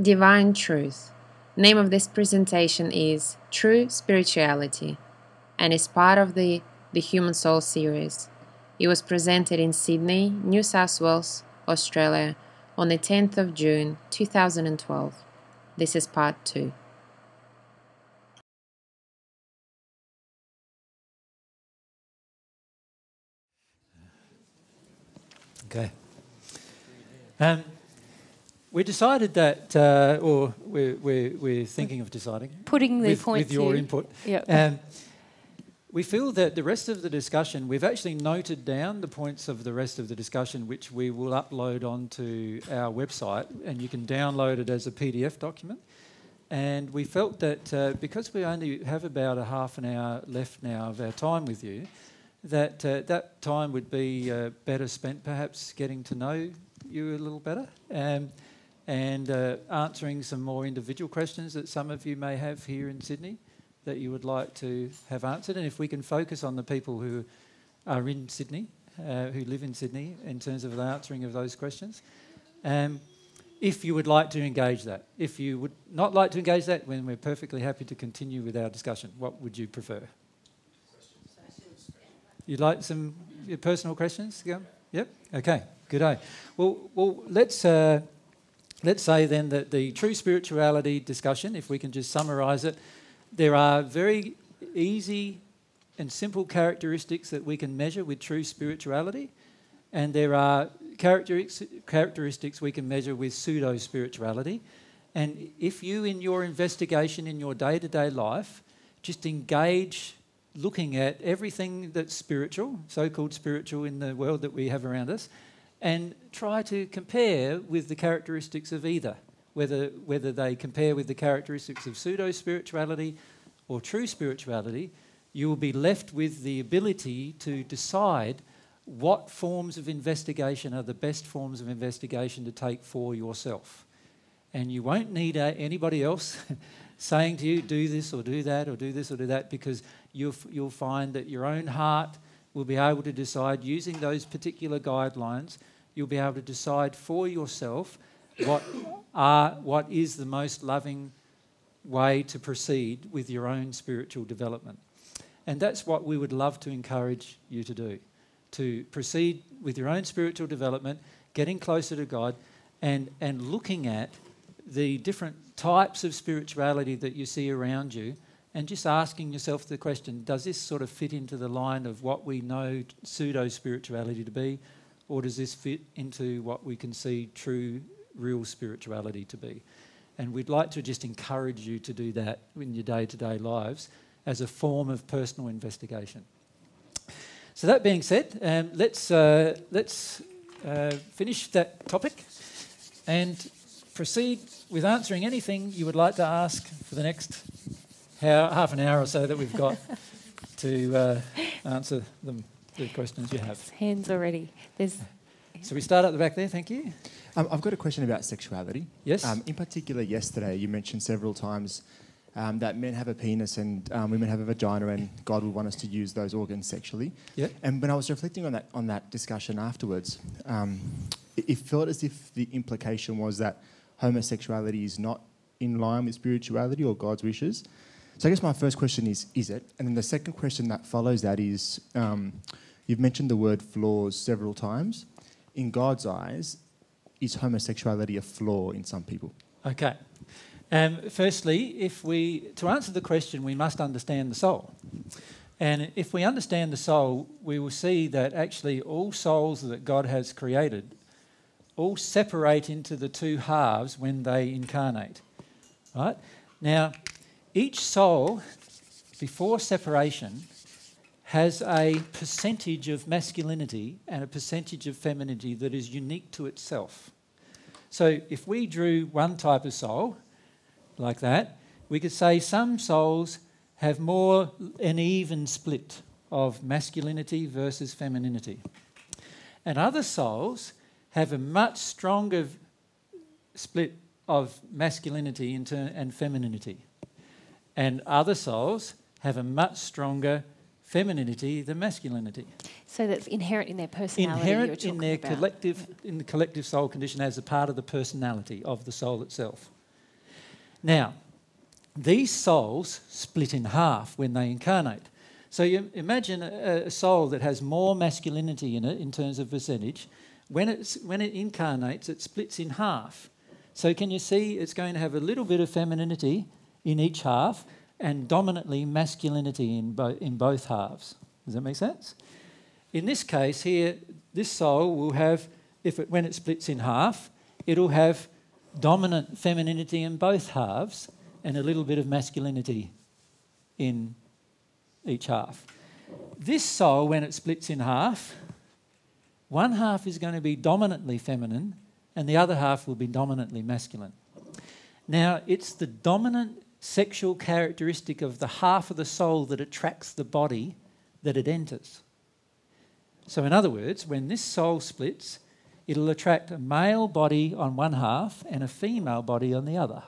Divine Truth. Name of this presentation is True Spirituality and is part of the The Human Soul series. It was presented in Sydney, New South Wales, Australia on the 10th of June 2012. This is part 2. Okay. Um, we decided that, uh, or we're, we're, we're thinking of deciding. Putting the with, points with your in. input. Yep. Um, we feel that the rest of the discussion, we've actually noted down the points of the rest of the discussion, which we will upload onto our website, and you can download it as a PDF document. And we felt that uh, because we only have about a half an hour left now of our time with you, that uh, that time would be uh, better spent perhaps getting to know you a little better um, and uh, answering some more individual questions that some of you may have here in Sydney that you would like to have answered. And if we can focus on the people who are in Sydney, uh, who live in Sydney, in terms of the answering of those questions. Um, if you would like to engage that. If you would not like to engage that, then we're perfectly happy to continue with our discussion. What would you prefer? You'd like some personal questions? Yeah. Yep. Okay. Good day. Well, well, let's uh, let's say then that the true spirituality discussion, if we can just summarise it, there are very easy and simple characteristics that we can measure with true spirituality, and there are characteristics we can measure with pseudo spirituality. And if you, in your investigation in your day to day life, just engage looking at everything that's spiritual, so called spiritual in the world that we have around us, and try to compare with the characteristics of either, whether, whether they compare with the characteristics of pseudo spirituality or true spirituality, you will be left with the ability to decide what forms of investigation are the best forms of investigation to take for yourself. And you won't need uh, anybody else saying to you, do this or do that or do this or do that, because you'll, you'll find that your own heart will be able to decide, using those particular guidelines, you'll be able to decide for yourself what, are, what is the most loving way to proceed with your own spiritual development. And that's what we would love to encourage you to do to proceed with your own spiritual development, getting closer to God, and, and looking at the different types of spirituality that you see around you and just asking yourself the question does this sort of fit into the line of what we know pseudo spirituality to be, or does this fit into what we can see true, real spirituality to be? And we'd like to just encourage you to do that in your day to day lives as a form of personal investigation. So, that being said, um, let's, uh, let's uh, finish that topic and proceed with answering anything you would like to ask for the next half an hour or so that we've got to uh, answer them, the questions you have. Hands already. There's. So we start at the back there. Thank you. Um, I've got a question about sexuality. Yes. Um, in particular, yesterday you mentioned several times um, that men have a penis and um, women have a vagina, and God would want us to use those organs sexually. Yeah. And when I was reflecting on that on that discussion afterwards, um, it, it felt as if the implication was that homosexuality is not in line with spirituality or God's wishes. So I guess my first question is, is it? And then the second question that follows that is, um, you've mentioned the word flaws several times. In God's eyes, is homosexuality a flaw in some people? Okay. Um, firstly, if we to answer the question, we must understand the soul. And if we understand the soul, we will see that actually all souls that God has created all separate into the two halves when they incarnate. Right? Now, each soul, before separation, has a percentage of masculinity and a percentage of femininity that is unique to itself. So, if we drew one type of soul like that, we could say some souls have more an even split of masculinity versus femininity. And other souls have a much stronger split of masculinity and femininity. And other souls have a much stronger femininity than masculinity. So that's inherent in their personality. Inherent in their about. collective, in the collective soul condition as a part of the personality of the soul itself. Now, these souls split in half when they incarnate. So you imagine a, a soul that has more masculinity in it in terms of percentage. When, it's, when it incarnates, it splits in half. So can you see it's going to have a little bit of femininity in each half and dominantly masculinity in, bo- in both halves. Does that make sense? In this case here, this soul will have, if it, when it splits in half, it'll have dominant femininity in both halves and a little bit of masculinity in each half. This soul, when it splits in half, one half is going to be dominantly feminine and the other half will be dominantly masculine. Now, it's the dominant sexual characteristic of the half of the soul that attracts the body that it enters. So, in other words, when this soul splits, it'll attract a male body on one half and a female body on the other.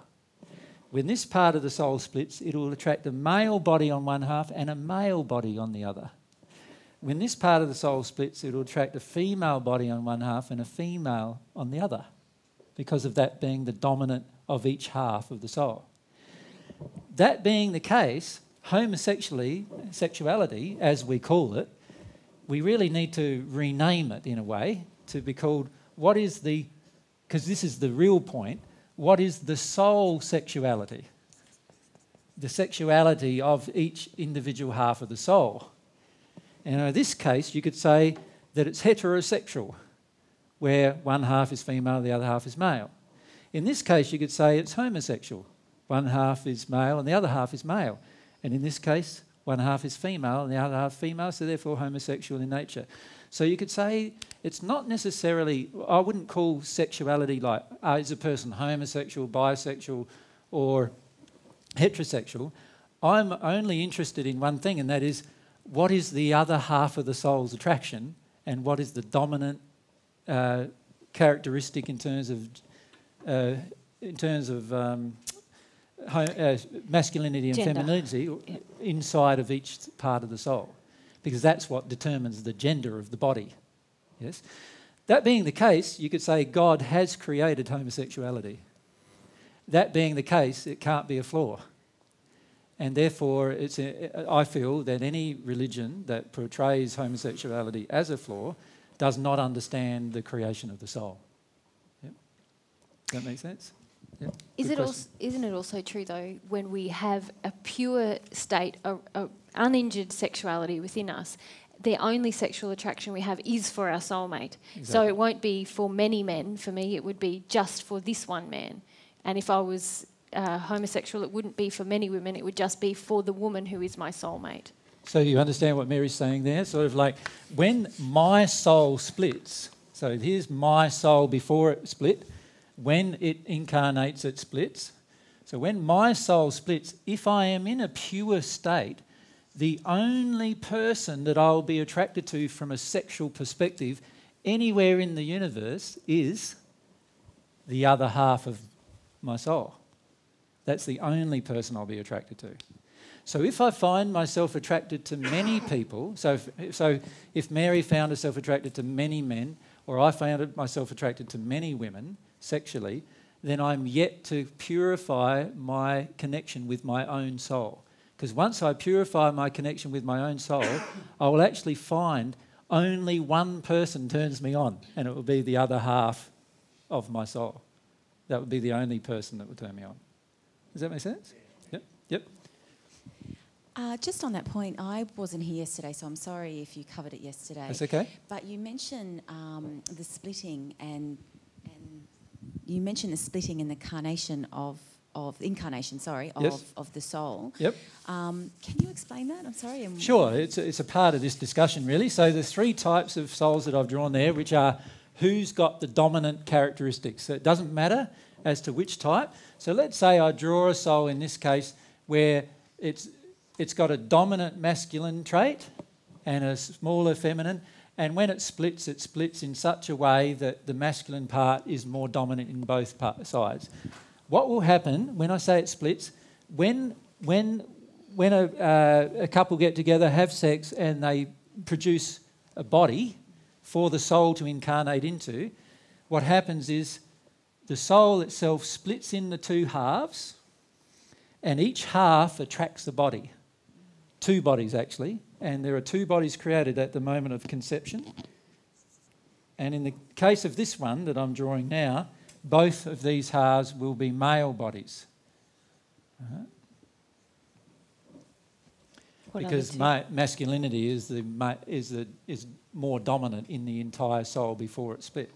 When this part of the soul splits, it will attract a male body on one half and a male body on the other. When this part of the soul splits, it will attract a female body on one half and a female on the other, because of that being the dominant of each half of the soul. That being the case, homosexuality, sexuality, as we call it, we really need to rename it in a way to be called what is the, because this is the real point, what is the soul sexuality? The sexuality of each individual half of the soul. And in this case, you could say that it's heterosexual, where one half is female, the other half is male. In this case, you could say it's homosexual. One half is male and the other half is male. And in this case, one half is female and the other half female, so therefore homosexual in nature. So you could say it's not necessarily, I wouldn't call sexuality like, uh, is a person homosexual, bisexual, or heterosexual. I'm only interested in one thing, and that is what is the other half of the soul's attraction and what is the dominant uh, characteristic in terms of, uh, in terms of um, uh, masculinity and Gender. femininity Yeah. inside of each part of the soul, because that's what determines the gender of the body. Yes. That being the case, you could say God has created homosexuality. That being the case, it can't be a flaw. And therefore, it's a, I feel that any religion that portrays homosexuality as a flaw does not understand the creation of the soul. Yep. Does that make sense? Yep. Is it also, isn't it also true though when we have a pure state, a, a uninjured sexuality within us, the only sexual attraction we have is for our soulmate. So it won't be for many men. For me, it would be just for this one man. And if I was uh, homosexual, it wouldn't be for many women. It would just be for the woman who is my soulmate. So you understand what Mary's saying there? Sort of like when my soul splits, so here's my soul before it split, when it incarnates, it splits. So when my soul splits, if I am in a pure state, the only person that I'll be attracted to from a sexual perspective anywhere in the universe is the other half of my soul. That's the only person I'll be attracted to. So if I find myself attracted to many people, so if, so if Mary found herself attracted to many men, or I found myself attracted to many women sexually, then I'm yet to purify my connection with my own soul. Because once I purify my connection with my own soul, I will actually find only one person turns me on, and it will be the other half of my soul. That would be the only person that would turn me on. Does that make sense? Yep. Yep. Uh, just on that point, I wasn't here yesterday, so I'm sorry if you covered it yesterday. That's okay. But you mentioned um, the splitting and and you mentioned the splitting and the carnation of of incarnation, sorry, of, Yes. of the soul. Yep. Um, can you explain that? I'm sorry. I'm- Sure, it's a, it's a part of this discussion, really. So, there's three types of souls that I've drawn there, which are who's got the dominant characteristics. So, it doesn't matter as to which type. So, let's say I draw a soul in this case where it's, it's got a dominant masculine trait and a smaller feminine. And when it splits, it splits in such a way that the masculine part is more dominant in both sides. What will happen when I say it splits? When, when, when a, uh, a couple get together, have sex, and they produce a body for the soul to incarnate into, what happens is the soul itself splits in the two halves, and each half attracts the body. Two bodies, actually, and there are two bodies created at the moment of conception. And in the case of this one that I'm drawing now, both of these halves will be male bodies. Uh-huh. Because ma- masculinity is, the, ma- is, the, is more dominant in the entire soul before it's split.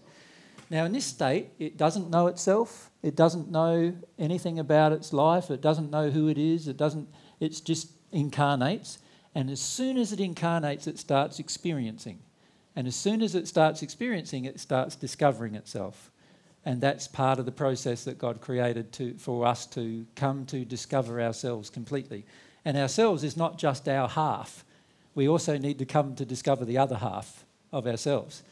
Now, in this state, it doesn't know itself. It doesn't know anything about its life. It doesn't know who it is. It doesn't. It's just incarnates, and as soon as it incarnates, it starts experiencing, and as soon as it starts experiencing, it starts discovering itself, and that's part of the process that God created to for us to come to discover ourselves completely. And ourselves is not just our half. We also need to come to discover the other half of ourselves.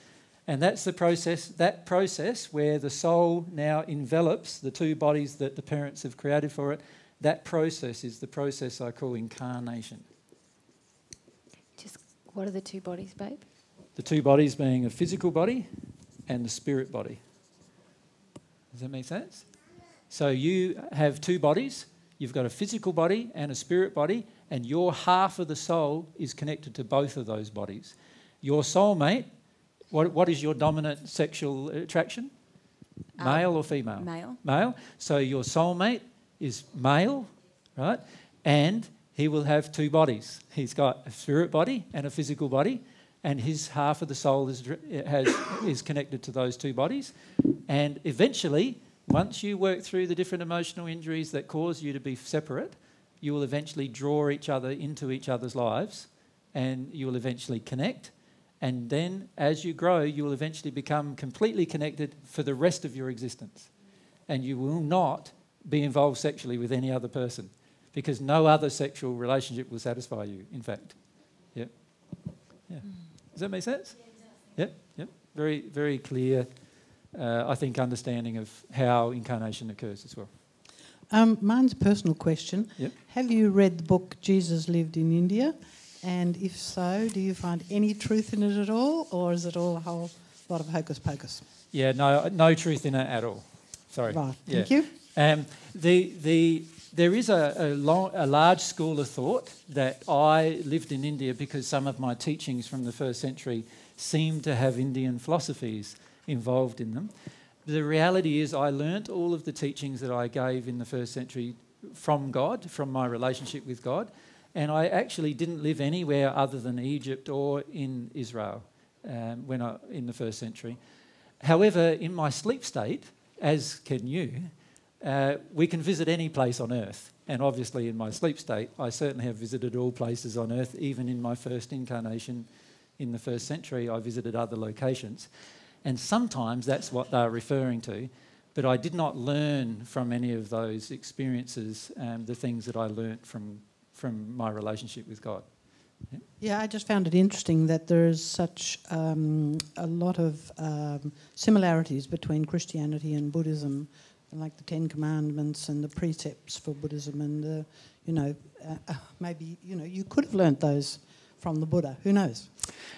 And that's the process, that process where the soul now envelops the two bodies that the parents have created for it. That process is the process I call incarnation. Just what are the two bodies, babe? The two bodies being a physical body and the spirit body. Does that make sense? So you have two bodies. You've got a physical body and a spirit body, and your half of the soul is connected to both of those bodies. Your soulmate, what, what is your dominant sexual attraction? Um, Male or female? Male. Male. So your soulmate is male, right? And he will have two bodies. He's got a spirit body and a physical body, and his half of the soul is, has, is connected to those two bodies. And eventually, once you work through the different emotional injuries that cause you to be separate, you will eventually draw each other into each other's lives, and you will eventually connect. And then, as you grow, you will eventually become completely connected for the rest of your existence. And you will not be involved sexually with any other person because no other sexual relationship will satisfy you, in fact. Yep. Yeah. Does that make sense? Yep, yep. Very, very clear, uh, I think, understanding of how incarnation occurs as well. Um, mine's a personal question. Yep. Have you read the book Jesus Lived in India? And if so, do you find any truth in it at all, or is it all a whole lot of hocus pocus? Yeah, no, no truth in it at all. Sorry. Right, Yeah. thank you. Um, the, the, there is a, a, long, a large school of thought that I lived in India because some of my teachings from the first century seem to have Indian philosophies involved in them. The reality is, I learnt all of the teachings that I gave in the first century from God, from my relationship with God, and I actually didn't live anywhere other than Egypt or in Israel um, when I, in the first century. However, in my sleep state, as can you, uh, we can visit any place on earth. And obviously, in my sleep state, I certainly have visited all places on earth. Even in my first incarnation in the first century, I visited other locations. And sometimes that's what they're referring to. But I did not learn from any of those experiences um, the things that I learnt from, from my relationship with God. Yeah, I just found it interesting that there is such um, a lot of um, similarities between Christianity and Buddhism, like the Ten Commandments and the precepts for Buddhism, and uh, you know, uh, uh, maybe you know you could have learnt those from the Buddha. Who knows?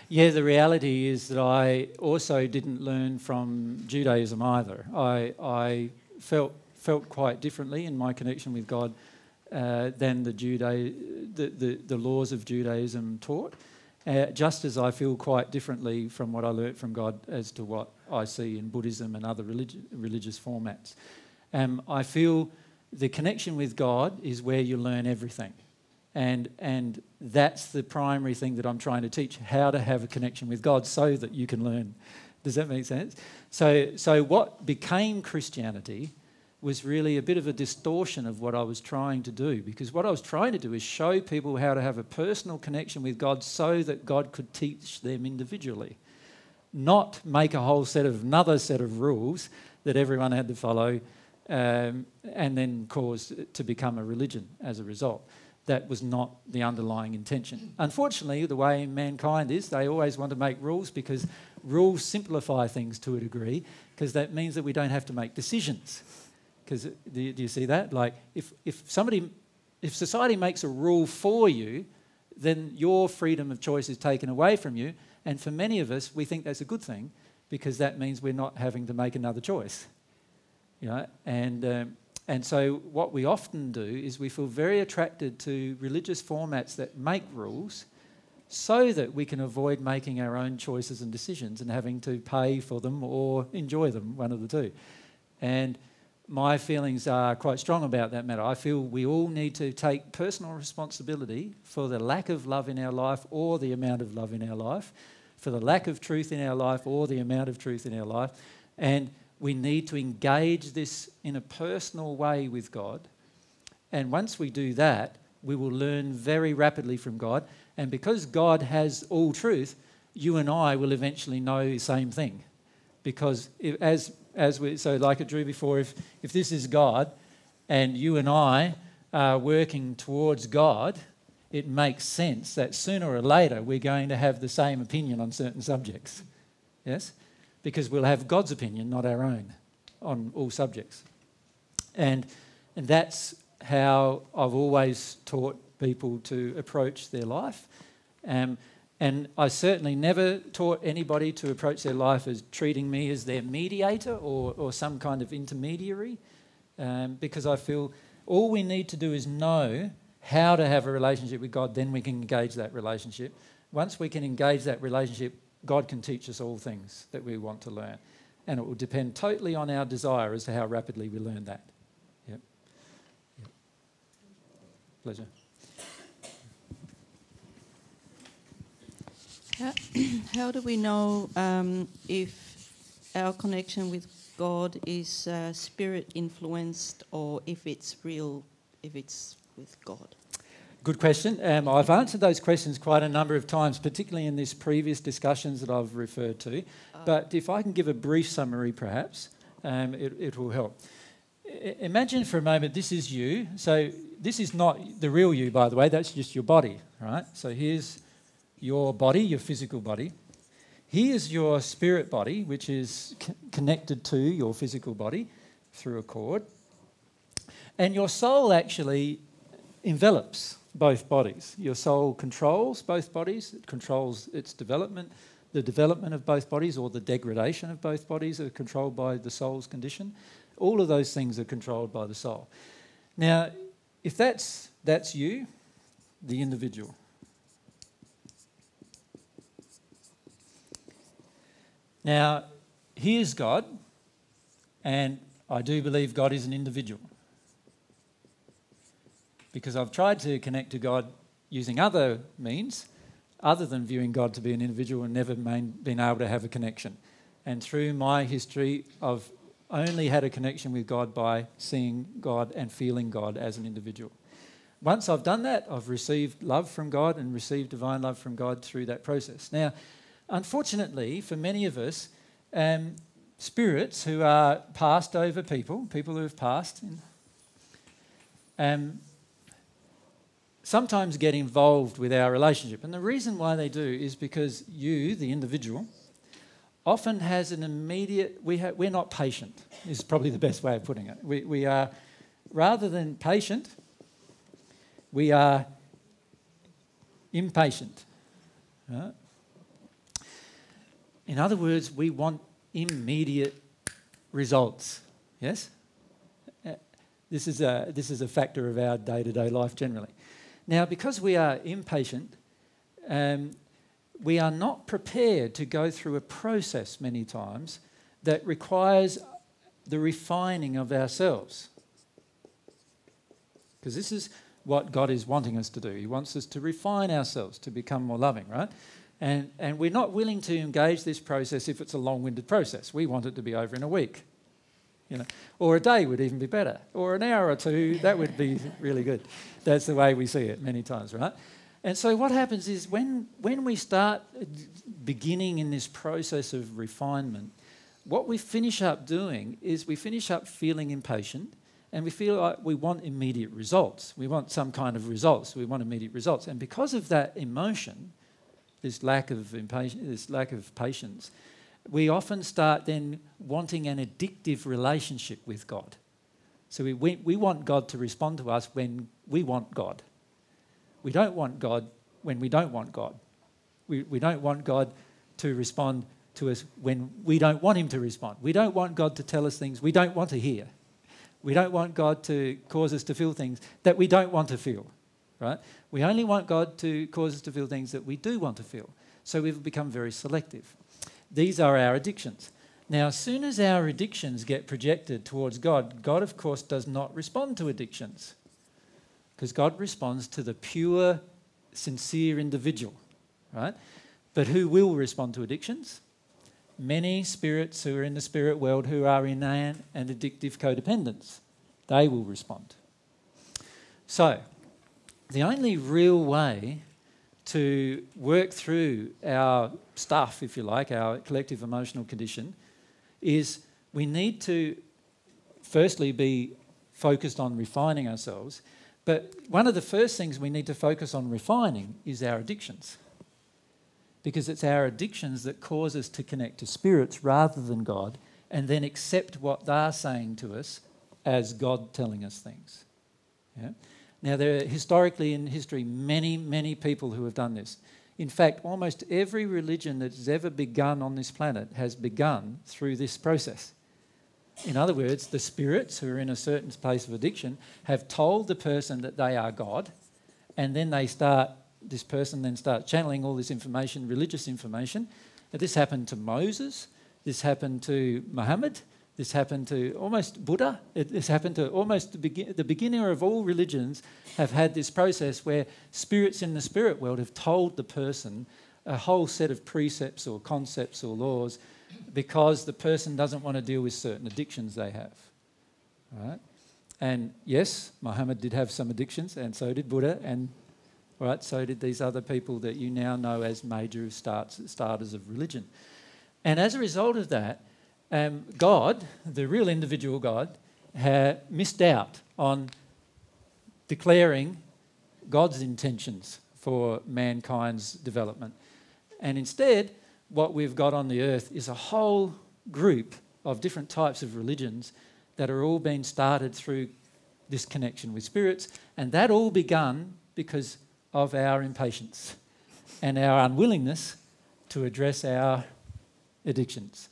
Yeah, the reality is that I also didn't learn from Judaism either. I, I felt, felt quite differently in my connection with God uh, than the, Juda- the, the, the laws of Judaism taught, uh, just as I feel quite differently from what I learnt from God as to what I see in Buddhism and other religi- religious formats. Um, I feel the connection with God is where you learn everything. And, and that's the primary thing that I'm trying to teach how to have a connection with God so that you can learn. Does that make sense? So, so what became Christianity was really a bit of a distortion of what I was trying to do because what I was trying to do is show people how to have a personal connection with God so that God could teach them individually, not make a whole set of another set of rules that everyone had to follow um, and then caused it to become a religion as a result that was not the underlying intention. Unfortunately, the way mankind is, they always want to make rules because rules simplify things to a degree, because that means that we don't have to make decisions. Because do, you- do you see that? Like, if, if somebody, if society makes a rule for you, then your freedom of choice is taken away from you. And for many of us, we think that's a good thing because that means we're not having to make another choice. You know, and um, And so, what we often do is we feel very attracted to religious formats that make rules so that we can avoid making our own choices and decisions and having to pay for them or enjoy them, one of the two. And my feelings are quite strong about that matter. I feel we all need to take personal responsibility for the lack of love in our life or the amount of love in our life, for the lack of truth in our life or the amount of truth in our life. And we need to engage this in a personal way with God. And once we do that, we will learn very rapidly from God. And because God has all truth, you and I will eventually know the same thing. Because if, as as we so like it drew before, if if this is God, and you and I are working towards God, it makes sense that sooner or later we're going to have the same opinion on certain subjects. Yes, because we'll have God's opinion, not our own, on all subjects. And and that's how I've always taught people to approach their life. Um, and I certainly never taught anybody to approach their life as treating me as their mediator or, or some kind of intermediary, um, because I feel all we need to do is know how to have a relationship with God, then we can engage that relationship. Once we can engage that relationship, God can teach us all things that we want to learn. And it will depend totally on our desire as to how rapidly we learn that. Yep. yep. Pleasure. How, do we know um, if our connection with God is uh, spirit influenced or if it's real, if it's with God? Good question. Um, I've answered those questions quite a number of times, particularly in these previous discussions that I've referred to. Uh, but if I can give a brief summary, perhaps, um, it, it, will help. I, imagine for a moment this is you. So, this is not the real you, by the way, that's just your body, right? So, here's your body, your physical body. Here's your spirit body, which is c- connected to your physical body through a cord. And your soul actually envelops both bodies. Your soul controls both bodies, it controls its development. The development of both bodies or the degradation of both bodies are controlled by the soul's condition. All of those things are controlled by the soul. Now, if that's, that's you, the individual, Now, here's God, and I do believe God is an individual. Because I've tried to connect to God using other means, other than viewing God to be an individual and never main, been able to have a connection. And through my history, I've only had a connection with God by seeing God and feeling God as an individual. Once I've done that, I've received love from God and received divine love from God through that process. Now, Unfortunately, for many of us, um, spirits who are passed over people, people who have passed, um, sometimes get involved with our relationship. And the reason why they do is because you, the individual, often has an immediate, we ha- we're not patient, is probably the best way of putting it. We, we are, rather than patient, we are impatient. Right? In other words, we want immediate results. Yes? Uh, this is a, this is a factor of our day to day life generally. Now, because we are impatient, um, we are not prepared to go through a process many times that requires the refining of ourselves. Because this is what God is wanting us to do. He wants us to refine ourselves, to become more loving, right? And, and we're not willing to engage this process if it's a long winded process. We want it to be over in a week. You know, or a day would even be better, or an hour or two, that would be really good. That's the way we see it many times, right? And so what happens is when, when we start beginning in this process of refinement, what we finish up doing is we finish up feeling impatient and we feel like we want immediate results. We want some kind of results. We want immediate results. And because of that emotion, this lack of impatience, this lack of patience, we often start then wanting an addictive relationship with God. So we, we, we want God to respond to us when we want God. We don't want God when we don't want God. We, we don't want God to respond to us when we don't want Him to respond. We don't want God to tell us things we don't want to hear. We don't want God to cause us to feel things that we don't want to feel, right? We only want God to cause us to feel things that we do want to feel. So we've become very selective. These are our addictions. Now, as soon as our addictions get projected towards God, God, of course, does not respond to addictions because God responds to the pure, sincere individual, right? But who will respond to addictions? Many spirits who are in the spirit world who are in an and addictive codependence. They will respond. So, the only real way to work through our stuff, if you like, our collective emotional condition, is we need to firstly be focused on refining ourselves. But one of the first things we need to focus on refining is our addictions because it's our addictions that cause us to connect to spirits rather than God and then accept what they're saying to us as God telling us things. Yeah? Now, there are historically in history many, many people who have done this. In fact, almost every religion that has ever begun on this planet has begun through this process. In other words, the spirits who are in a certain place of addiction have told the person that they are God, and then they start this person then starts channeling all this information, religious information. This happened to Moses, this happened to Muhammad, this happened to almost Buddha, this happened to almost the, begin, the beginner of all religions have had this process where spirits in the spirit world have told the person a whole set of precepts or concepts or laws because the person doesn't want to deal with certain addictions they have. Right? And yes, Muhammad did have some addictions, and so did Buddha, and right? So did these other people that you now know as major starts, starters of religion. And as a result of that, um, God, the real individual God, had missed out on declaring God's intentions for mankind's development. And instead, what we've got on the earth is a whole group of different types of religions that are all being started through this connection with spirits. And that all begun because of our impatience and our unwillingness to address our addictions.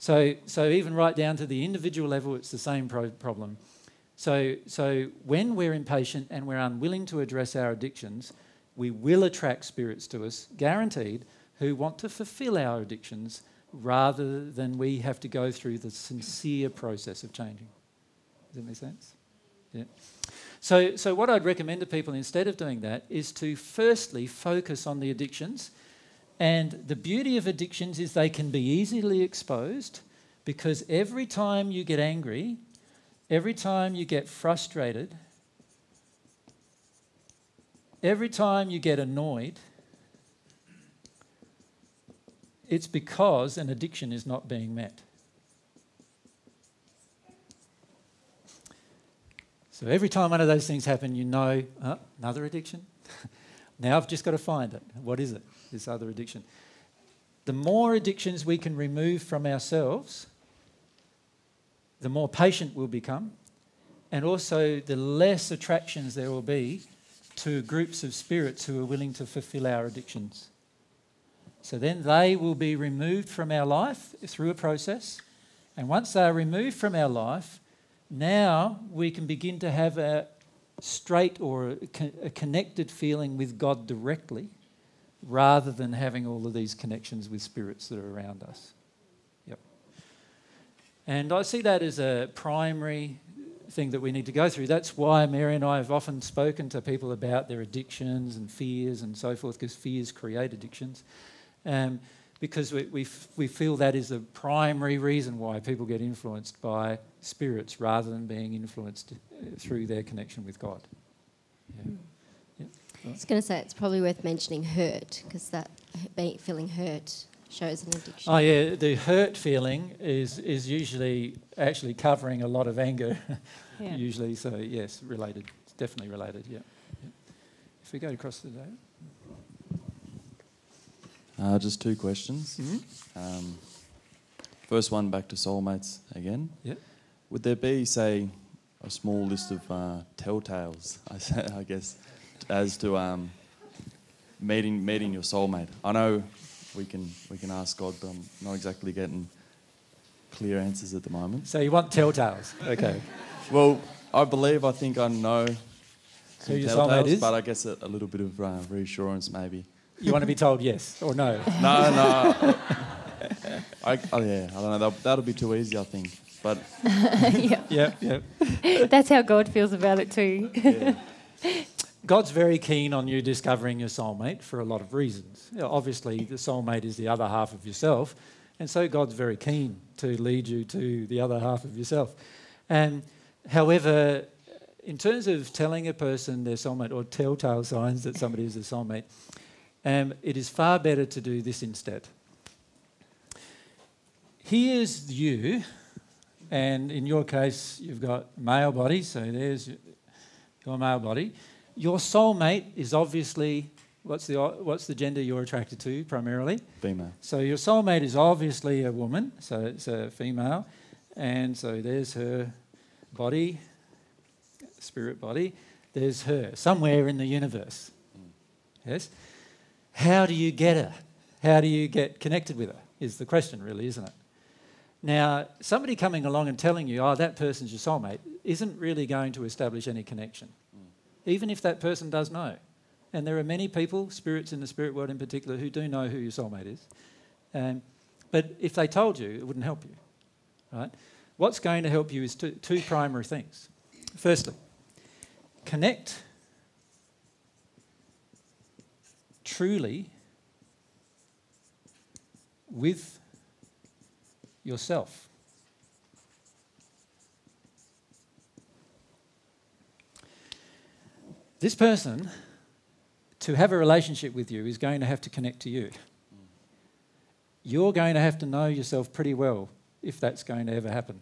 So, so even right down to the individual level, it's the same pro- problem. So, so when we're impatient and we're unwilling to address our addictions, we will attract spirits to us, guaranteed, who want to fulfill our addictions rather than we have to go through the sincere process of changing. Does that make sense? Yeah. So, so what I'd recommend to people instead of doing that is to firstly focus on the addictions. And the beauty of addictions is they can be easily exposed because every time you get angry, every time you get frustrated, every time you get annoyed, it's because an addiction is not being met. So every time one of those things happen, you know, oh, another addiction. now I've just got to find it. What is it? This other addiction. The more addictions we can remove from ourselves, the more patient we'll become, and also the less attractions there will be to groups of spirits who are willing to fulfill our addictions. So then they will be removed from our life through a process. And once they are removed from our life, now we can begin to have a straight or a connected feeling with God directly rather than having all of these connections with spirits that are around us. Yep. And I see that as a primary thing that we need to go through. That's why Mary and I have often spoken to people about their addictions and fears and so forth, because fears create addictions. Um, because we, we, we feel that is the primary reason why people get influenced by spirits rather than being influenced uh, through their connection with God. Yeah. Yeah. I was going to say it's probably worth mentioning hurt because that feeling hurt shows an addiction. Oh yeah, the hurt feeling is is usually actually covering a lot of anger, yeah. usually. So yes, related. It's definitely related. Yeah. yeah. If we go across the day. Uh, just two questions. Mm-hmm. Um, first one back to soulmates again. Yeah. Would there be, say, a small list of uh, telltales, I guess, as to um, meeting meeting your soulmate? I know we can we can ask God, but I'm not exactly getting clear answers at the moment. So you want telltales? Okay. Well, I believe, I think I know some your soulmate is? but I guess a, a little bit of uh, reassurance maybe. You want to be told yes or no? No, no. I, oh yeah, I don't know. That'll, that'll be too easy, I think. But yeah. Yep, yep. That's how God feels about it too. yeah, God's very keen on you discovering your soulmate for a lot of reasons. You know, obviously, the soulmate is the other half of yourself, and so God's very keen to lead you to the other half of yourself. And however, in terms of telling a person their soulmate or telltale signs that somebody is a soulmate, um, it is far better to do this instead. Here's you, and in your case, you've got male body, so there's your male body. Your soulmate is obviously what's the what's the gender you're attracted to primarily? female. So your soulmate is obviously a woman, so it's a female, and so there's her body, spirit body. There's her somewhere in the universe. Yes. How do you get her? How do you get connected with her? Is the question really, isn't it? Now, somebody coming along and telling you, "Oh, that person's your soulmate," isn't really going to establish any connection, even if that person does know. And there are many people, spirits in the spirit world in particular, who do know who your soulmate is. Um, but if they told you, it wouldn't help you. Right? What's going to help you is two, two primary things. Firstly, connect truly with yourself. This person, to have a relationship with you, is going to have to connect to you. You're going to have to know yourself pretty well if that's going to ever happen.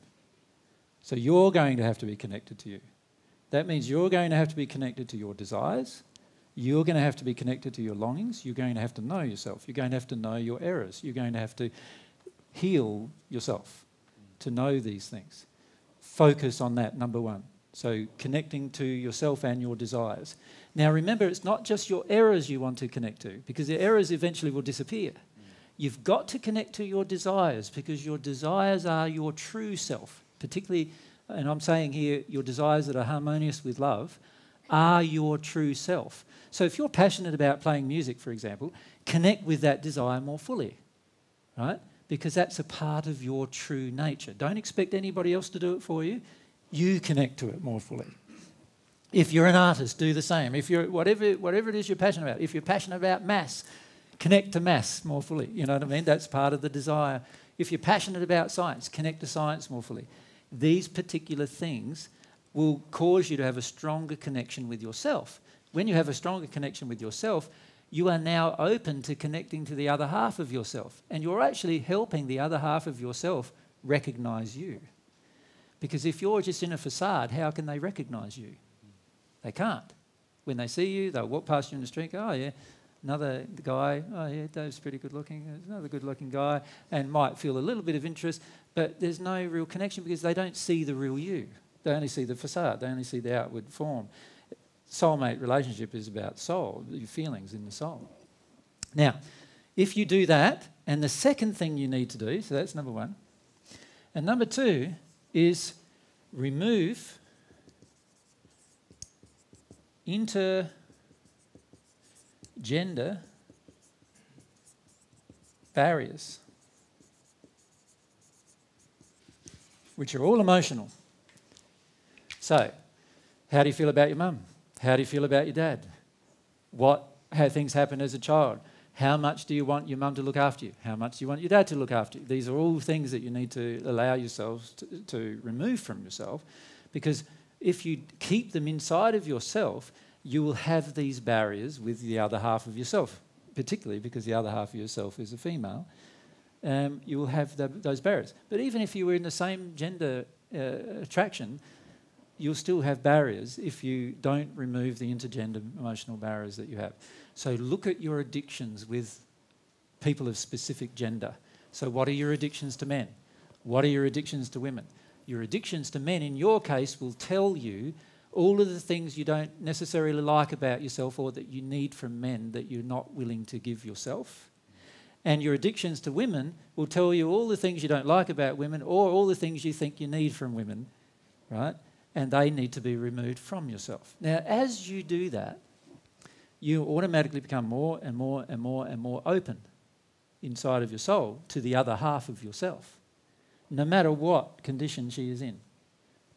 So you're going to have to be connected to you. That means you're going to have to be connected to your desires. You're going to have to be connected to your longings. You're going to have to know yourself. You're going to have to know your errors. You're going to have to heal yourself to know these things. Focus on that, number one. So, connecting to yourself and your desires. Now, remember, it's not just your errors you want to connect to, because the errors eventually will disappear. You've got to connect to your desires, because your desires are your true self, particularly, and I'm saying here, your desires that are harmonious with love are your true self. So, if you're passionate about playing music, for example, connect with that desire more fully, right? Because that's a part of your true nature. Don't expect anybody else to do it for you you connect to it more fully. If you're an artist, do the same. If you're whatever whatever it is you're passionate about, if you're passionate about mass, connect to mass more fully. You know what I mean? That's part of the desire. If you're passionate about science, connect to science more fully. These particular things will cause you to have a stronger connection with yourself. When you have a stronger connection with yourself, you are now open to connecting to the other half of yourself. And you're actually helping the other half of yourself recognize you. Because if you're just in a facade, how can they recognize you? They can't. When they see you, they'll walk past you in the street, go, oh, yeah, another guy, oh, yeah, Dave's pretty good looking, There's another good looking guy, and might feel a little bit of interest, but there's no real connection because they don't see the real you. They only see the facade, they only see the outward form. Soulmate relationship is about soul, your feelings in the soul. Now, if you do that, and the second thing you need to do, so that's number one, and number two is remove intergender barriers, which are all emotional. So, how do you feel about your mum? How do you feel about your dad? What, how things happen as a child? How much do you want your mum to look after you? How much do you want your dad to look after you? These are all things that you need to allow yourselves to, to remove from yourself because if you keep them inside of yourself, you will have these barriers with the other half of yourself, particularly because the other half of yourself is a female. Um, you will have the, those barriers. But even if you were in the same gender uh, attraction, you'll still have barriers if you don't remove the intergender emotional barriers that you have. So look at your addictions with people of specific gender. So, what are your addictions to men? What are your addictions to women? Your addictions to men, in your case, will tell you all of the things you don't necessarily like about yourself or that you need from men that you're not willing to give yourself. And your addictions to women will tell you all the things you don't like about women or all the things you think you need from women, right? And they need to be removed from yourself. Now, as you do that, you automatically become more and more and more and more open inside of your soul to the other half of yourself, no matter what condition she is in.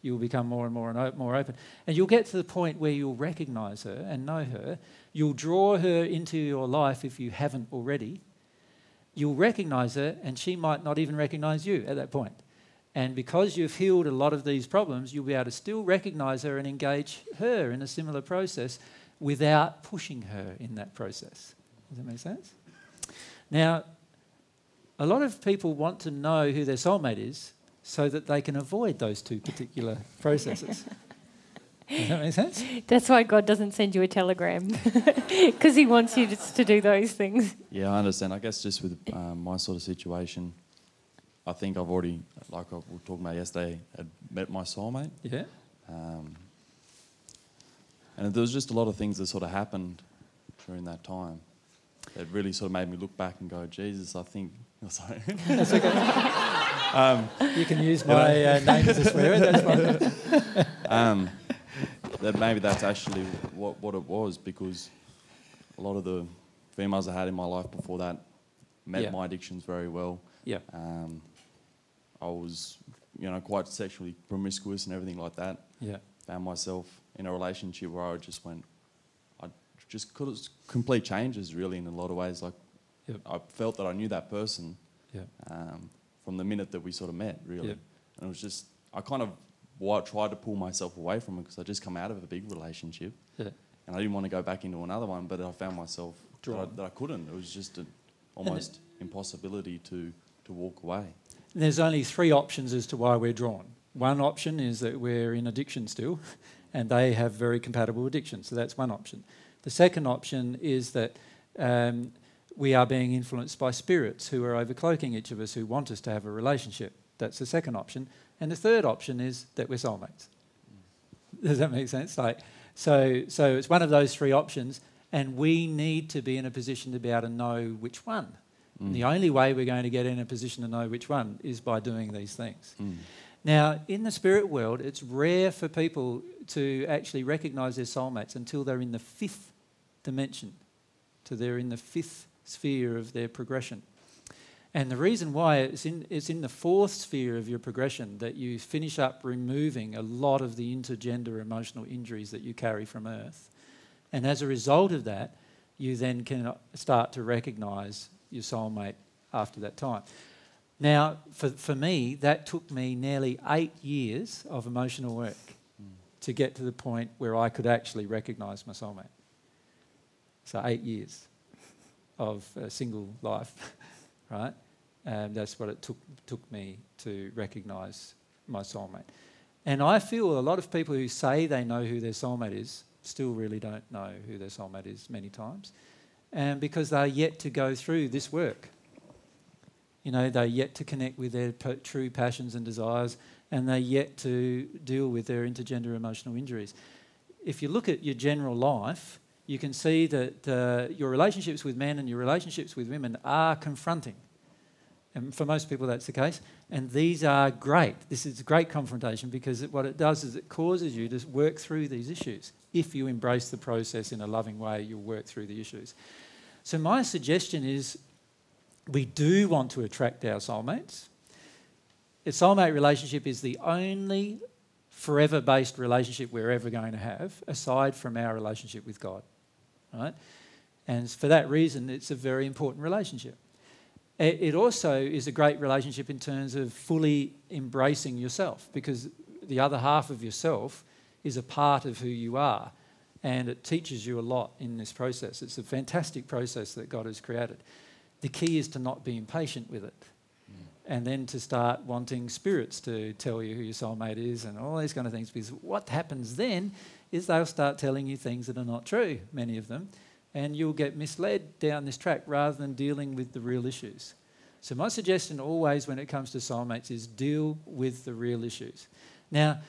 You'll become more and more and more open. And you'll get to the point where you'll recognize her and know her. You'll draw her into your life if you haven't already. You'll recognize her, and she might not even recognize you at that point. And because you've healed a lot of these problems, you'll be able to still recognize her and engage her in a similar process without pushing her in that process. Does that make sense? Now, a lot of people want to know who their soulmate is so that they can avoid those two particular processes. Does that make sense? That's why God doesn't send you a telegram, because He wants you just to do those things. Yeah, I understand. I guess just with um, my sort of situation, I think I've already, like I was talking about yesterday, had met my soulmate. Yeah. Um, and there was just a lot of things that sort of happened during that time that really sort of made me look back and go, Jesus, I think. Oh, sorry. That's okay. um, you can use my uh, name as a swear word, that's fine. um, that maybe that's actually what, what it was because a lot of the females I had in my life before that met Yeah. my addictions very well. Yeah. Um, I was, you know, quite sexually promiscuous and everything like that. Yeah. Found myself in a relationship where I just went, I just could complete changes really in a lot of ways. Like, Yep. I felt that I knew that person Yeah. um, from the minute that we sort of met, really. Yep. And it was just, I kind of wa- tried to pull myself away from it because I just come out of a big relationship Yeah. and I didn't want to go back into another one, but I found myself that I, that I couldn't. It was just an almost impossibility to, to walk away. There's only three options as to why we're drawn. One option is that we're in addiction still, and they have very compatible addictions. So that's one option. The second option is that um, we are being influenced by spirits who are overcloaking each of us, who want us to have a relationship. That's the second option. And the third option is that we're soulmates. Does that make sense? Like, so, so it's one of those three options, and we need to be in a position to be able to know which one. And the only way we're going to get in a position to know which one is by doing these things. Mm. Now, in the spirit world, it's rare for people to actually recognize their soulmates until they're in the fifth dimension, so they're in the fifth sphere of their progression. And the reason why it's in, it's in the fourth sphere of your progression that you finish up removing a lot of the intergender emotional injuries that you carry from Earth. And as a result of that, you then can start to recognize your soulmate after that time. Now, for, for me, that took me nearly eight years of emotional work to get to the point where I could actually recognize my soulmate. So, eight years of a single life, right? And that's what it took, took me to recognize my soulmate. And I feel a lot of people who say they know who their soulmate is still really don't know who their soulmate is many times. And because they're yet to go through this work. You know, they're yet to connect with their true passions and desires, and they're yet to deal with their intergender emotional injuries. If you look at your general life, you can see that uh, your relationships with men and your relationships with women are confronting. And for most people, that's the case. And these are great. This is a great confrontation because it, what it does is it causes you to work through these issues. If you embrace the process in a loving way, you'll work through the issues. So, my suggestion is we do want to attract our soulmates. A soulmate relationship is the only forever based relationship we're ever going to have, aside from our relationship with God. Right? And for that reason, it's a very important relationship. It it also is a great relationship in terms of fully embracing yourself because the other half of yourself is a part of who you are and it teaches you a lot in this process. It's a fantastic process that God has created. The key is to not be impatient with it mm. and then to start wanting spirits to tell you who your soulmate is and all these kind of things because what happens then is they'll start telling you things that are not true, many of them, and you'll get misled down this track rather than dealing with the real issues. So, my suggestion always when it comes to soulmates is deal with the real issues. Now,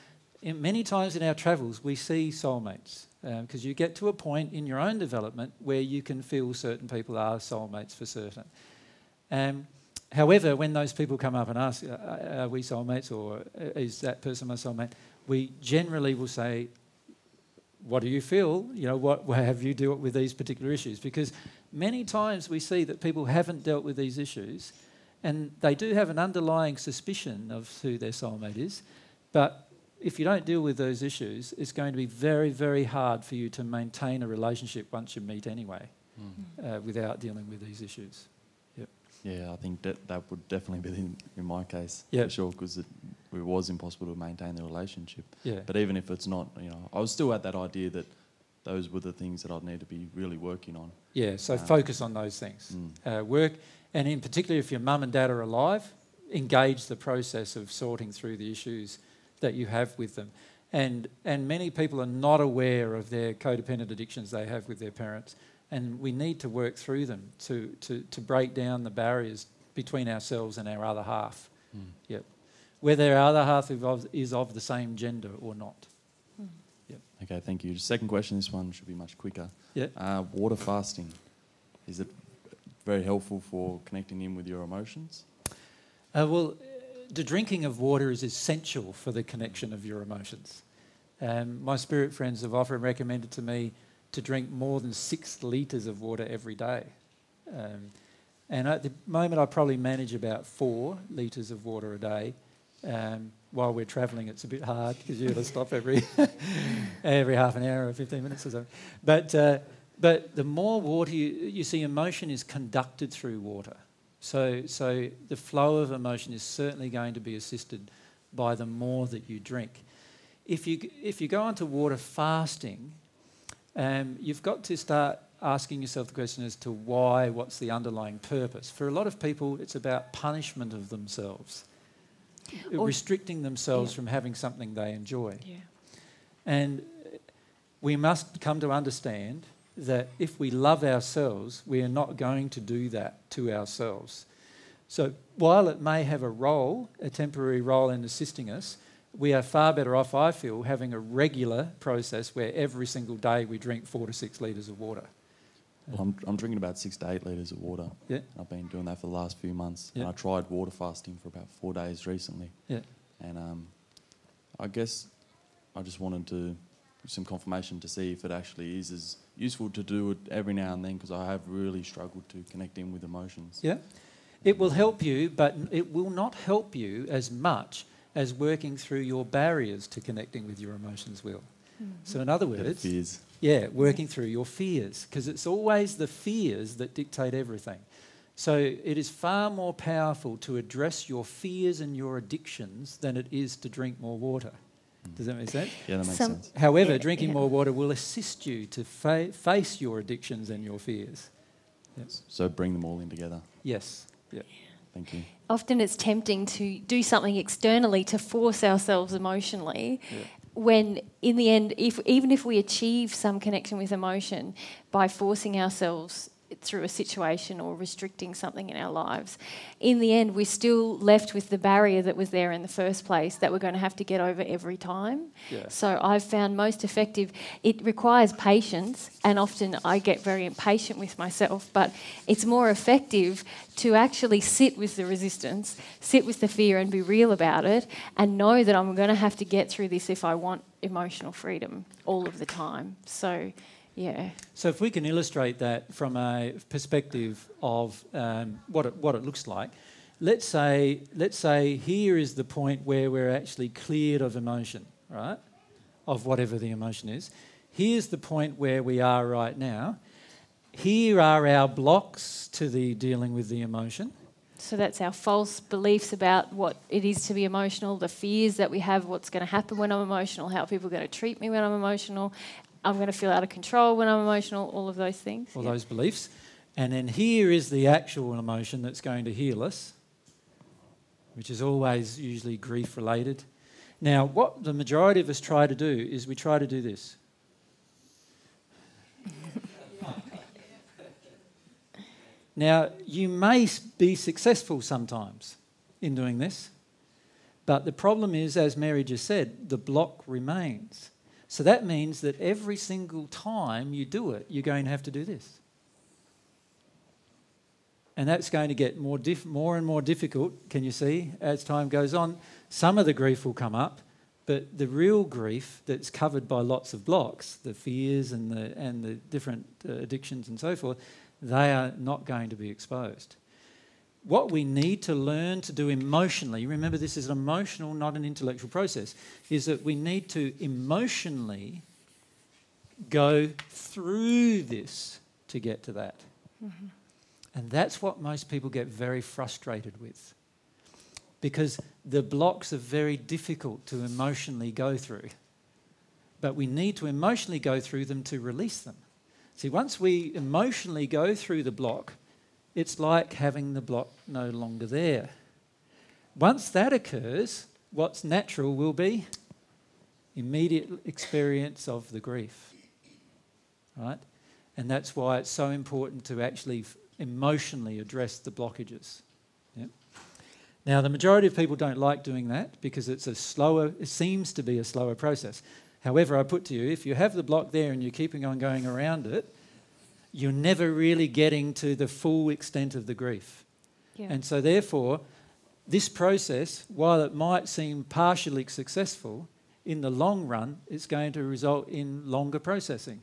in many times in our travels, we see soulmates because you get to a point in your own development where you can feel certain people are soulmates for certain. Um, however, when those people come up and ask, "Are- "Are we soulmates?" or "Is that person my soulmate?" we generally will say, what do you feel? You know, what how have you dealt with these particular issues? Because many times we see that people haven't dealt with these issues, and they do have an underlying suspicion of who their soulmate is, but if you don't deal with those issues, it's going to be very, very hard for you to maintain a relationship once you meet anyway, uh, without dealing with these issues. Yep. Yeah, I think that that would definitely be in, in my case Yep. for sure because it, it was impossible to maintain the relationship. Yeah. But even if it's not, you know, I was still at that idea that those were the things that I'd need to be really working on. Yeah, so Um, focus on those things. Mm. Uh, work, and in particular, if your mum and dad are alive, engage the process of sorting through the issues that you have with them. And, and many people are not aware of their codependent addictions they have with their parents. And we need to work through them to, to, to break down the barriers between ourselves and our other half. Mm. Yep. Whether our other half is of, is of the same gender or not. Yep. Okay, thank you. Second question, this one should be much quicker. Yeah. Uh, water fasting, is it very helpful for connecting in with your emotions? Uh, well, the drinking of water is essential for the connection of your emotions. Um, my spirit friends have often recommended to me to drink more than six litres of water every day. Um, and at the moment, I probably manage about four litres of water a day. Um, while we're travelling, it's a bit hard because you've to stop every every half an hour or 15 minutes or so. But, uh, but the more water you, you see, emotion is conducted through water. So, so the flow of emotion is certainly going to be assisted by the more that you drink. If you, if you go onto water fasting, um, you've got to start asking yourself the question as to why, what's the underlying purpose. For a lot of people, it's about punishment of themselves, Or- restricting themselves Yeah. from having something they enjoy. Yeah. And we must come to understand that if we love ourselves, we are not going to do that to ourselves. So while it may have a role, a temporary role in assisting us, we are far better off, I feel, having a regular process where every single day we drink four to six litres of water. Well, I'm, I'm drinking about six to eight litres of water. Yeah. I've been doing that for the last few months. Yeah. And I tried water fasting for about four days recently. Yeah. And um, I guess I just wanted to some confirmation to see if it actually is as useful to do it every now and then because I have really struggled to connect in with emotions. Yeah. It will help you, but it will not help you as much as working through your barriers to connecting with your emotions will. Mm-hmm. So, in other The words, fears. yeah, working through your fears, because it's always the fears that dictate everything. So, it is far more powerful to address your fears and your addictions than it is to drink more water. Mm. Does that make sense? Yeah, that makes Some- sense. However, Yeah, drinking yeah. more water will assist you to fa- face your addictions and your fears. So bring them all in together. Yes. Yeah. Thank you. Often it's tempting to do something externally to force ourselves emotionally. Yeah. When in the end, if even if we achieve some connection with emotion by forcing ourselves through a situation or restricting something in our lives, in the end we're still left with the barrier that was there in the first place that we're going to have to get over every time. Yeah. So I've found most effective. It requires patience, and often I get very impatient with myself. But it's more effective to actually sit with the resistance, sit with the fear, and be real about it, and know that I'm going to have to get through this if I want emotional freedom all of the time. So, yeah. So, if we can illustrate that from a perspective of um, what, it, what it looks like, let's say, let's say here is the point where we're actually cleared of emotion, right? Of whatever the emotion is. Here's the point where we are right now. Here are our blocks to the dealing with the emotion. So that's our false beliefs about what it is to be emotional, the fears that we have, what's going to happen when I'm emotional, how people are going to treat me when I'm emotional, I'm going to feel out of control when I'm emotional, all of those things. all Yeah. those beliefs. And then here is the actual emotion that's going to heal us, which is always usually grief related. Now, what the majority of us try to do is we try to do this. now, you may be successful sometimes in doing this, but the problem is, as Mary just said, the block remains. So that means that every single time you do it, you're going to have to do this. And that's going to get more, more and more difficult, can you see, as time goes on. Some of the grief will come up, But the real grief that's covered by lots of blocks, the fears and the, and the different uh, addictions and so forth, they are not going to be exposed. What we need to learn to do emotionally, remember this is an emotional, not an intellectual process, is that we need to emotionally go through this to get to that. Mm-hmm. And that's what most people get very frustrated with. Because the blocks are very difficult to emotionally go through. But we need to emotionally go through them to release them. See, once we emotionally go through the block, it's like having the block no longer there. Once that occurs, what's natural will be immediate experience of the grief. Right? And that's why it's so important to actually emotionally address the blockages. Now, the majority of people don't like doing that because it's a slower, it seems to be a slower process. However, I put to you, if you have the block there and you're keeping on going around it, you're never really getting to the full extent of the grief. Yeah. And so, therefore, this process, while it might seem partially successful, in the long run, it's going to result in longer processing,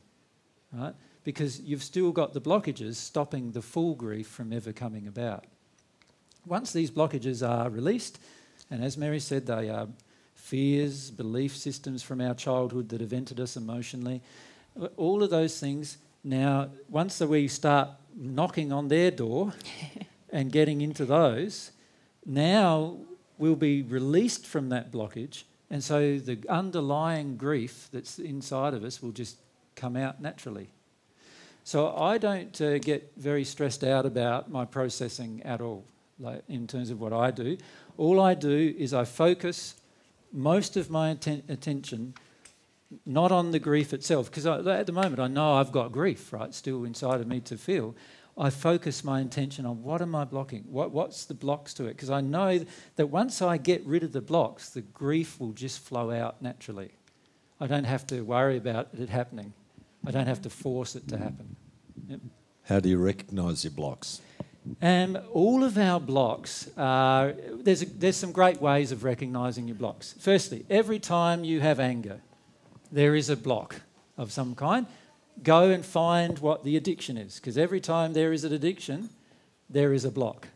right? Because you've still got the blockages stopping the full grief from ever coming about. Once these blockages are released, and as Mary said, they are fears, belief systems from our childhood that have entered us emotionally, all of those things now, once we start knocking on their door and getting into those, now we'll be released from that blockage. And so the underlying grief that's inside of us will just come out naturally. So I don't uh, get very stressed out about my processing at all, like in terms of what I do. All I do is I focus most of my atten- attention not on the grief itself, because at the moment I know I've got grief, right, still inside of me to feel. I focus my intention on what am I blocking? What, what's the blocks to it? Because I know that once I get rid of the blocks, the grief will just flow out naturally. I don't have to worry about it happening. I don't have to force it to happen. Yep. How do you recognise your blocks? And all of our blocks are, there's, a, there's some great ways of recognising your blocks. Firstly, every time you have anger, there is a block of some kind, go and find what the addiction is. Because every time there is an addiction, there is a block.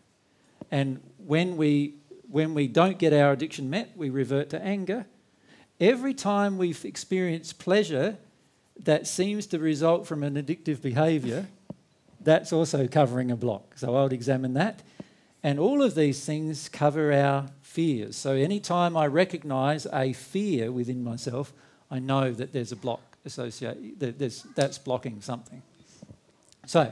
And when we, when we don't get our addiction met, we revert to anger. Every time we've experienced pleasure that seems to result from an addictive behaviour, that's also covering a block. So I would examine that. And all of these things cover our fears. So anytime I recognise a fear within myself, I know that there's a block associated, that that's blocking something. So,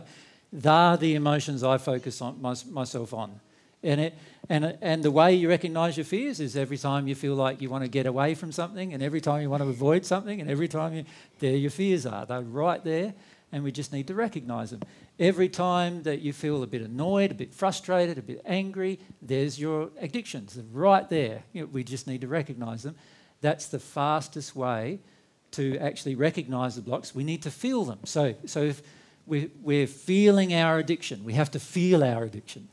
they're the emotions I focus on my, myself on. And, it, and, and the way you recognize your fears is every time you feel like you want to get away from something, and every time you want to avoid something, and every time you, there your fears are. They're right there, and we just need to recognize them. Every time that you feel a bit annoyed, a bit frustrated, a bit angry, there's your addictions. They're right there. You know, we just need to recognize them that's the fastest way to actually recognize the blocks. We need to feel them. So, so if we're, we're feeling our addiction, we have to feel our addiction.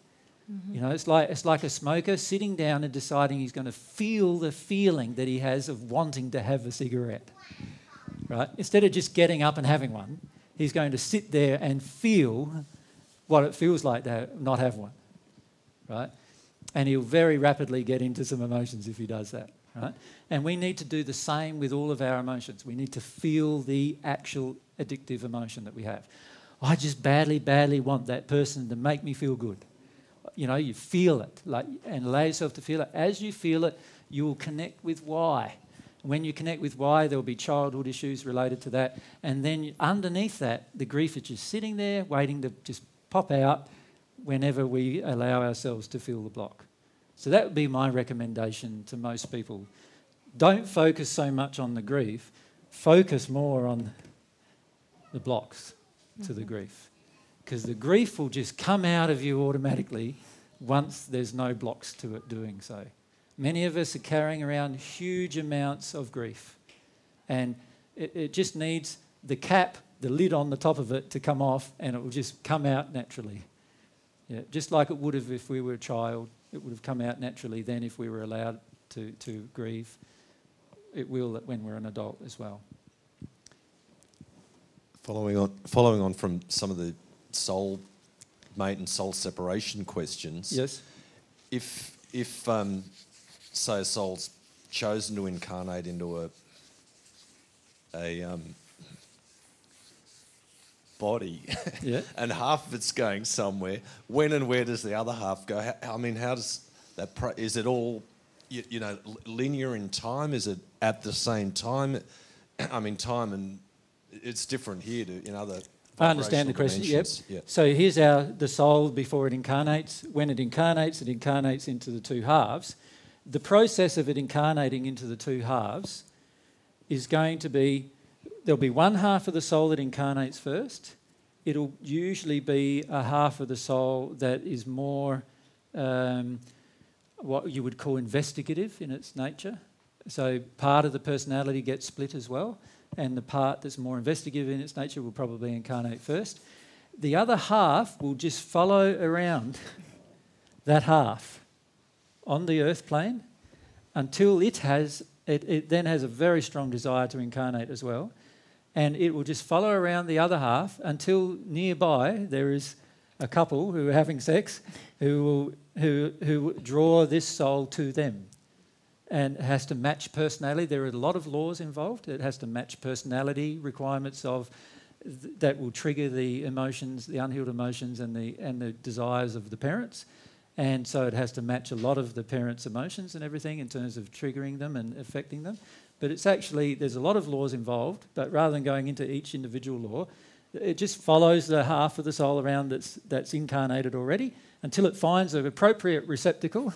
Mm-hmm. You know, it's like, it's like a smoker sitting down and deciding he's going to feel the feeling that he has of wanting to have a cigarette. Right? Instead of just getting up and having one, he's going to sit there and feel what it feels like to not have one. Right? And he'll very rapidly get into some emotions if he does that. Right? And we need to do the same with all of our emotions. We need to feel the actual addictive emotion that we have. I just badly, badly want that person to make me feel good. You know, you feel it, like, and allow yourself to feel it. As you feel it, you will connect with why. When you connect with why, there will be childhood issues related to that. And then underneath that, the grief is just sitting there, waiting to just pop out whenever we allow ourselves to feel the block. So that would be my recommendation to most people. Don't focus so much on the grief, focus more on the blocks to the mm-hmm. grief. Because the grief will just come out of you automatically once there's no blocks to it doing so. Many of us are carrying around huge amounts of grief, and it, it just needs the cap, the lid on the top of it to come off, and it will just come out naturally. Yeah, just like it would have if we were a child it would have come out naturally then if we were allowed to, to grieve. it will when we're an adult as well. Following on, following on from some of the soul mate and soul separation questions. Yes. If if um, say a soul's chosen to incarnate into a a um, body, Yeah. and half of it's going somewhere, when and where does the other half go? How, I mean, how does that? Pro- is it all, you, you know, linear in time? Is it at the same time? I mean, time and it's different here to in other. I understand the question. Yep. Yeah. So here's our the soul before it incarnates. When it incarnates, it incarnates into the two halves. The process of it incarnating into the two halves is going to be there'll be one half of the soul that incarnates first. It'll usually be a half of the soul that is more um, what you would call investigative in its nature. So part of the personality gets split as well, and the part that's more investigative in its nature will probably incarnate first. The other half will just follow around that half on the earth plane until it has it, it then has a very strong desire to incarnate as well and it will just follow around the other half until nearby there is a couple who are having sex who will who who draw this soul to them. And it has to match personality. There are a lot of laws involved. It has to match personality requirements of th- that will trigger the emotions the unhealed emotions and the and the desires of the parents. And so it has to match a lot of the parents' emotions and everything in terms of triggering them and affecting them. But it's actually, there's a lot of laws involved, but rather than going into each individual law, it just follows the half of the soul around that's, that's incarnated already until it finds an appropriate receptacle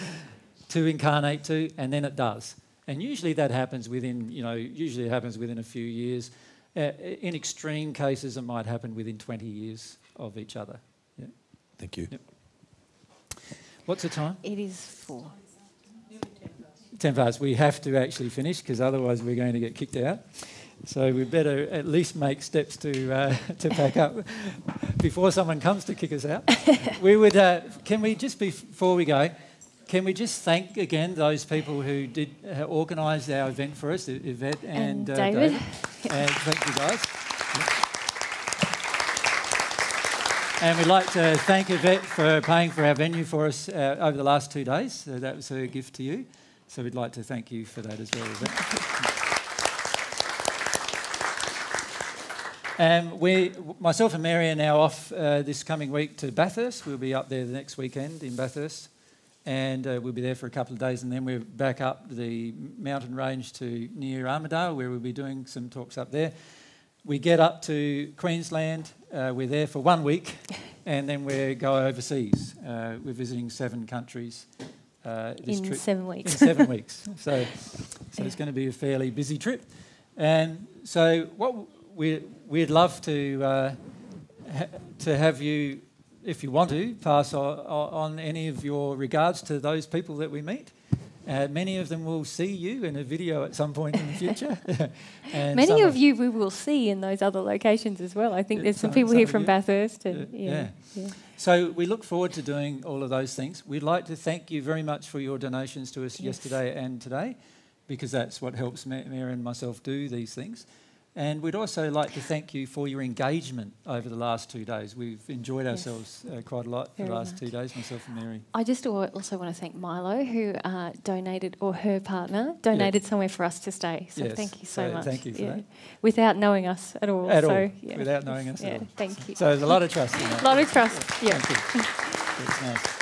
to incarnate to, and then it does. And usually that happens within, you know, usually it happens within a few years. Uh, in extreme cases, it might happen within 20 years of each other. Yeah. Thank you. Yep. What's the time? It is four. 10 past. We have to actually finish because otherwise we're going to get kicked out. So we better at least make steps to uh, to pack up before someone comes to kick us out. we would. Uh, can we just before we go? Can we just thank again those people who did uh, organise our event for us, Yvette and, And uh, David. And thank you guys. And we'd like to thank Yvette for paying for our venue for us uh, over the last two days. So that was her gift to you. So we'd like to thank you for that as well. Um, we, myself and Mary are now off uh, this coming week to Bathurst. We'll be up there the next weekend in Bathurst, and uh, we'll be there for a couple of days, and then we're back up the mountain range to near Armidale, where we'll be doing some talks up there. We get up to Queensland. Uh, we're there for one week, and then we go overseas. Uh, we're visiting seven countries. Uh, this In trip- seven weeks. In seven weeks. So, so it's going to be a fairly busy trip. And so, what we we'd love to uh, ha- to have you, if you want to, pass on, on any of your regards to those people that we meet. Uh, many of them will see you in a video at some point in the future. and Many of you we will see in those other locations as well. I think there's some some- people some here from you. Bathurst, and Yeah, yeah, yeah. So we look forward to doing all of those things. We'd like to thank you very much for your donations to us Yes. yesterday and today, because that's what helps Ma- Mary and myself do these things. And we'd also like to thank you for your engagement over the last two days. We've enjoyed Yes. ourselves uh, quite a lot Very the last much. two days, myself and Mary. I just also want to thank Milo, who uh, donated, or her partner, donated somewhere for us to stay. So Yes, thank you so, so much. thank you for that. Without knowing us at all. At so, all, yeah. without knowing us yeah, at all. Thank you. So there's a lot of trust in that. A lot of trust. Yeah. Thank you. That's nice.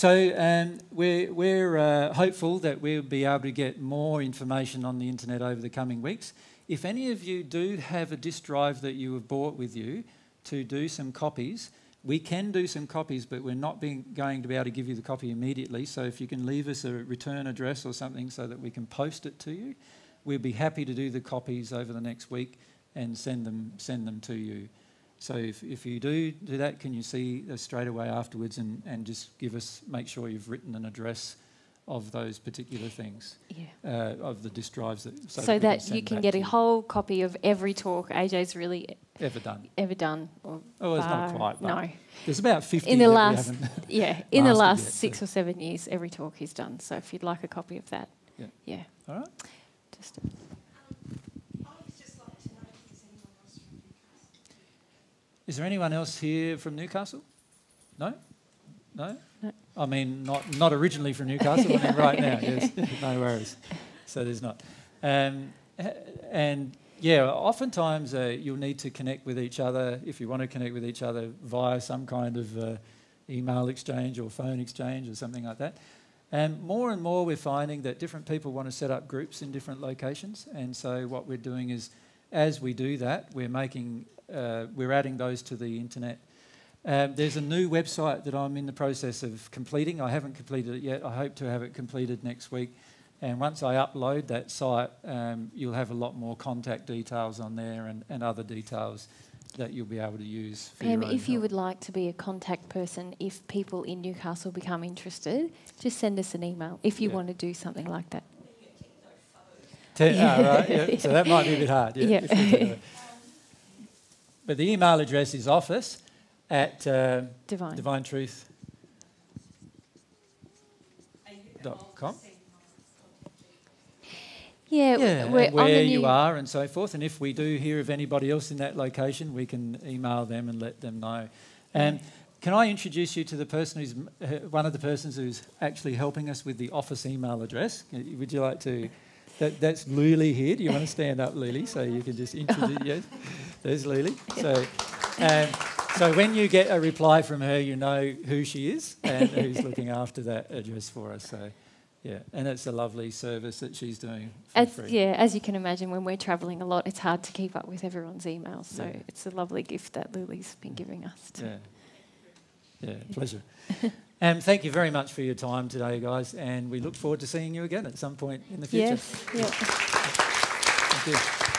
So um, we're, we're uh, hopeful that we'll be able to get more information on the internet over the coming weeks. If any of you do have a disk drive that you have brought with you to do some copies, we can do some copies, but we're not being, going to be able to give you the copy immediately. So if you can leave us a return address or something so that we can post it to you, we'd be happy to do the copies over the next week and send them, send them to you. So if, if you do do that, can you see straight away afterwards and, and just give us, make sure you've written an address of those particular things, Yeah. uh, of the disk drives that, so, So, that you can get a whole copy of every talk AJ's really ever done. ever done. Or Oh, it's not quite, No. There's about 50 in the last, yeah, in the last yet, six so- or seven years, every talk he's done. So if you'd like a copy of that, Yeah. Yeah. All right. Just Is there anyone else here from Newcastle? No? No? No. I mean, not, not originally from Newcastle, I mean, right now, yes. No worries. So there's not. Um, and yeah, oftentimes uh, you'll need to connect with each other if you want to connect with each other via some kind of uh, email exchange or phone exchange or something like that. And more and more, we're finding that different people want to set up groups in different locations. And so, what we're doing is, as we do that, we're making, uh, we're adding those to the internet. Um, there's a new website that I'm in the process of completing. I haven't completed it yet. I hope to have it completed next week. And once I upload that site, um, you'll have a lot more contact details on there and, and other details that you'll be able to use. Own if you help. would like to be a contact person, if people in Newcastle become interested, just send us an email if you Yeah. want to do something like that. Te- Yeah. ah, right, yeah. So that might be a bit hard. Yeah. Yeah. if we do it. But the email address is office at uh, Divine. divinetruth.com. Yeah, Yeah, where you new- are and so forth. And if we do hear of anybody else in that location, we can email them and let them know. And can I introduce you to the person who's uh, one of the persons who's actually helping us with the office email address? Would you like to? That, that's Lily here. Do you want to stand up, Lily, so you can just introduce? yes, there's Lily. So, um, so when you get a reply from her, you know who she is and who's looking after that address for us. So, yeah, and it's a lovely service that she's doing for As, free. yeah, as you can imagine, when we're travelling a lot, it's hard to keep up with everyone's emails. So Yeah. it's a lovely gift that Lily's been giving us. Yeah. Yeah, pleasure. and thank you very much for your time today, guys. And we look forward to seeing you again at some point in the future. Yes. Yeah. Thank you.